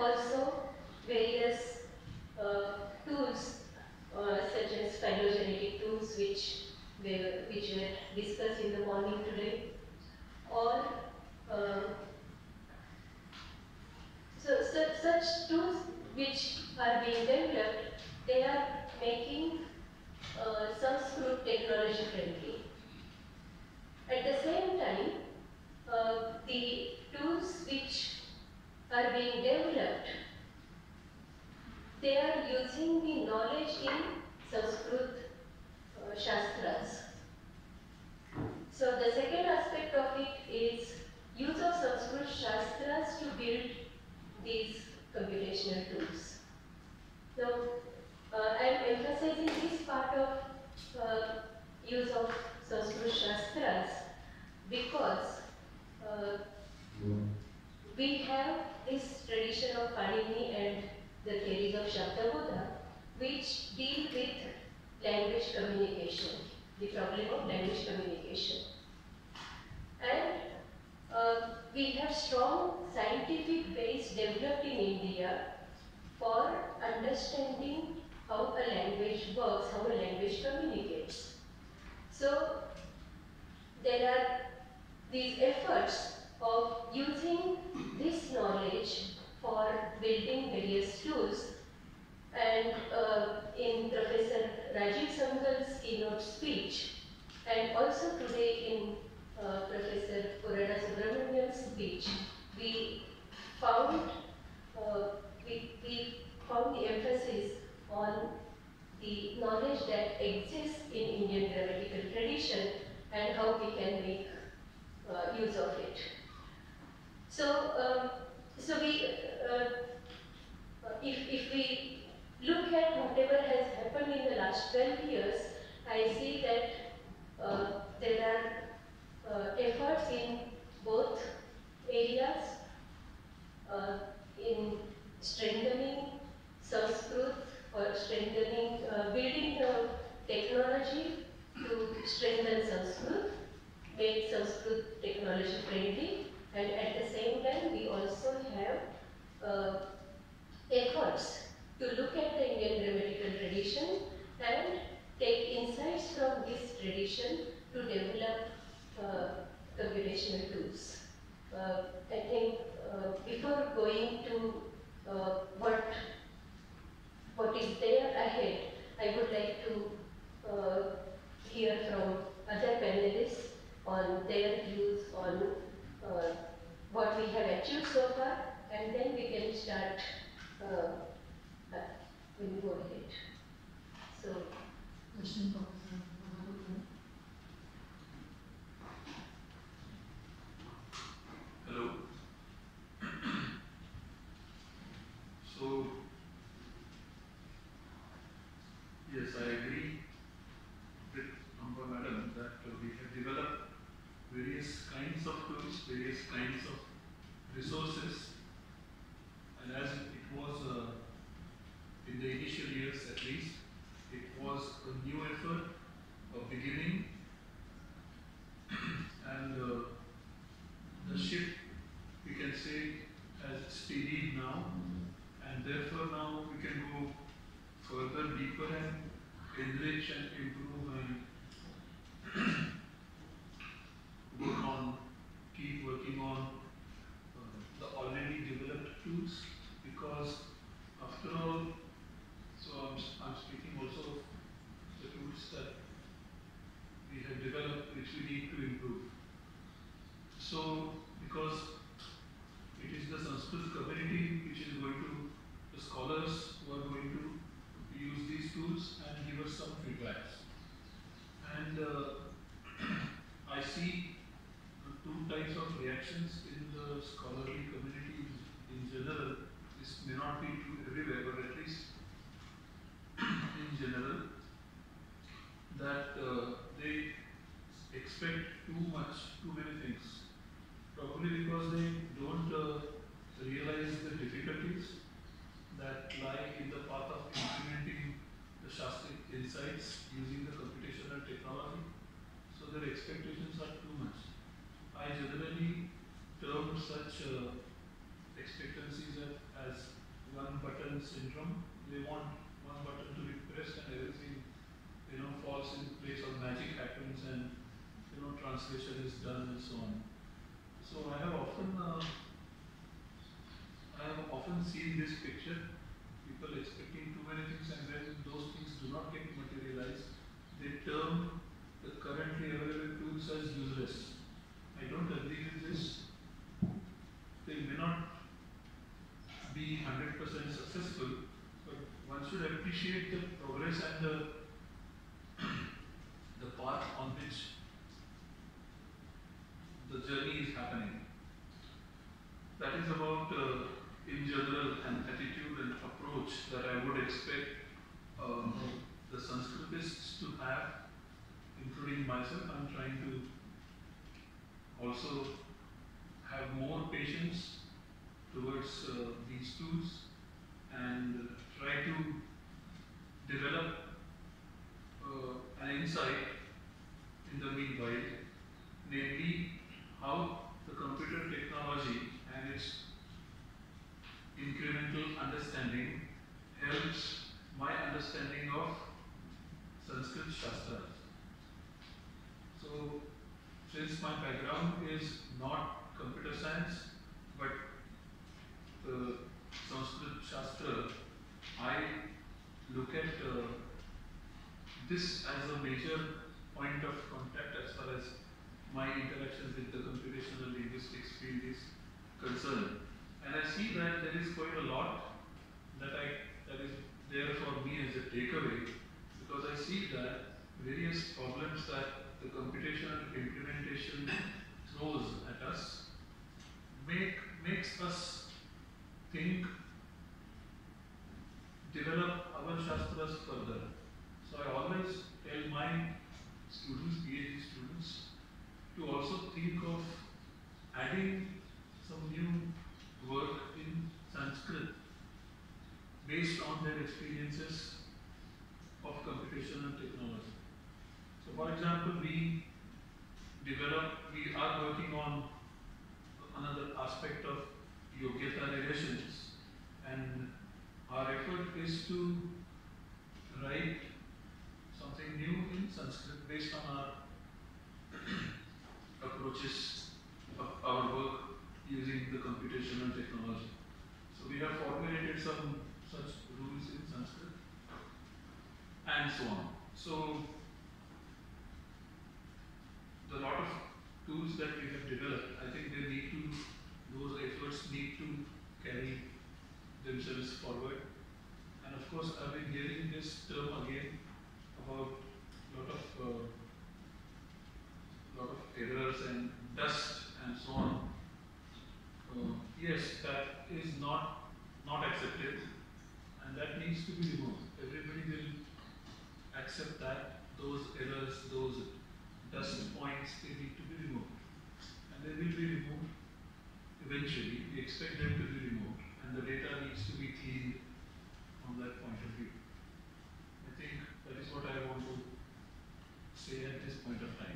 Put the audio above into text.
also various uh, tools uh, such as phylogenetic tools which were, which were discussed in the morning today or um, so, so, such tools which are being developed, they are making uh, Sanskrit technology friendly. At the same time, uh, the tools which are being developed, they are using the knowledge in Sanskrit uh, Shastras. So the second aspect of it is use of Sanskrit Shastras to build these computational tools. So uh, I am emphasizing this part of uh, use of Sanskrit Shastras because uh, we have this tradition of Panini and the theories of Shabdabodha which deal with language communication, the problem of language communication. And uh, we have strong scientific base developed in India for understanding how a language works, how a language communicates. So there are these efforts of using this knowledge for building various tools and uh, in Professor Rajiv Sangal's keynote speech and also today in uh, Professor Purana Subramanian's speech, we found uh, we, we found the emphasis on the knowledge that exists in Indian grammatical tradition and how we can make uh, use of it. So, um, so we, uh, if, if we look at whatever has happened in the last 12 years, I see that uh, there are uh, efforts in both areas uh, in strengthening Sanskrit or strengthening, uh, building the technology to strengthen Sanskrit, make Sanskrit technology friendly, and at the same time we also have uh, efforts to look at the Indian grammatical tradition and take insights from this tradition to develop uh, computational tools. Uh, I think uh, before going to uh, what what is there ahead, I would like to uh, hear from other panelists on their views on uh, what we have achieved so far, and then we can start uh, uh, we go ahead. So, Question uh, Madhavan. Hello. so, yes, I agree with Amba Madam that uh, we have developed various kinds of tools, various kinds of resources, and as it was uh, in initial years at least, it was a new effort, a beginning, and uh, the ship, we can say, has steadied now, and therefore now we can go further, deeper, and enrich and improve and work on, keep working on uh, the already developed tools, because after all, so I'm, s- I'm speaking also of the tools that we have developed, which we need to improve. So, because it is the Sanskrit community which is going to, the scholars who are going to use these tools and give us some feedbacks. And uh, I see two types of reactions in the scholarly community in general. This may not be true everywhere, but at least in general, that uh, they expect too much, too many things, probably because they don't uh, realize the difficulties that lie in the path of implementing the Shastric insights using the computational technology. So their expectations are too much. I generally term such uh, expectancies as one button syndrome. They want one button to be pressed and everything you know, falls in place or magic happens and translation is done and so on. So I have often, uh, I have often seen this picture, people expecting too many things and when those things do not get materialized, they term the currently available tools as useless. I don't agree with this. They may not be hundred percent successful, but one should appreciate the progress and the path on which the journey is happening. That is about, uh, in general, an attitude and approach that I would expect um, the Sanskritists to have, including myself. I'm trying to also have more patience towards uh, these tools and try to develop uh, an insight in the meanwhile, namely how the computer technology and its incremental understanding helps my understanding of Sanskrit Shastras. So, since my background is not computer science, but the Sanskrit Shastra, I look at uh, this as a major point of contact as far as my interactions with the computational linguistics field is concerned. And I see that there is quite a lot that I that is there for me as a takeaway because I see that various problems that the computational implementation throws at us make makes us think, develop our shastras further. So I always tell my students, PhD students, to also think of adding some new work in Sanskrit based on their experiences of computational technology. So, for example, we develop, we are working on another aspect of Yogyata relations, and our effort is to write something new in Sanskrit based on our approaches of our work using the computational technology. So we have formulated some such rules in Sanskrit and so on. So the lot of tools that we have developed, I think they need to, those efforts need to carry themselves forward. And of course, I've been hearing this term again about lot of uh, lot of errors and dust and so on. Yes, that is not not accepted, and that needs to be removed. Everybody will accept that those errors, those dust points, they need to be removed, and they will be removed eventually. We expect them to be removed, and the data needs to be cleaned from that point of view. I think that is what I want to say at this point of time.